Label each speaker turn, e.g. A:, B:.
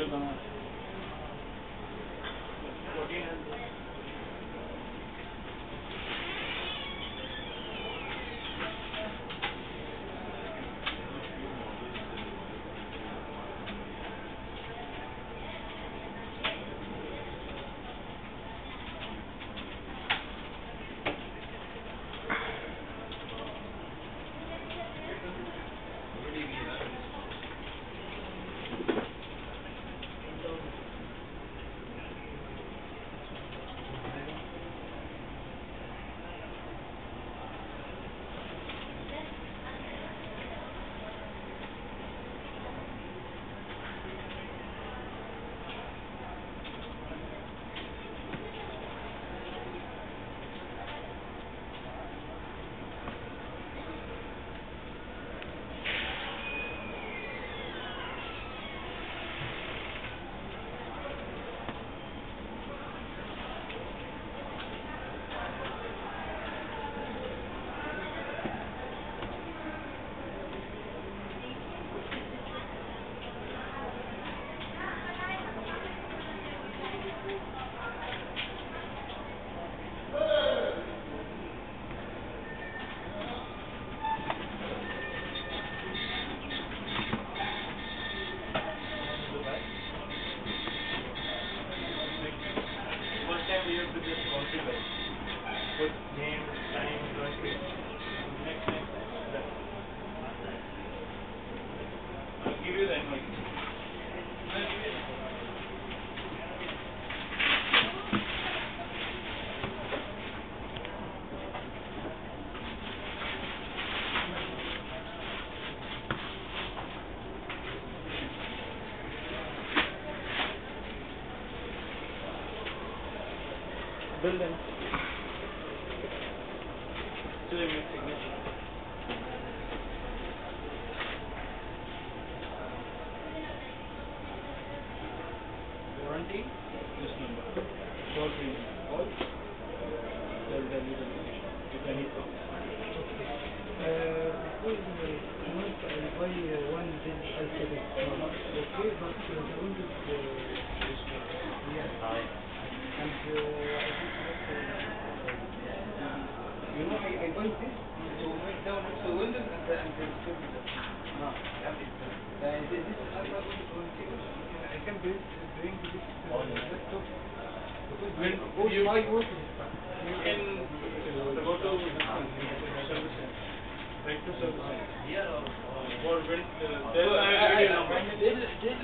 A: それかな。Give you the Toll free number. Call. They'll tell you the
B: the Windows, uh, yeah, and uh, I think you know, I, I buy this to also Windows and the, the uh, this I can bring, this
C: the-
B: laptop
A: When
B: both
A: you-
B: work is
A: You can go to service center. Right to service center.
C: Here or?
A: For Win, uh, there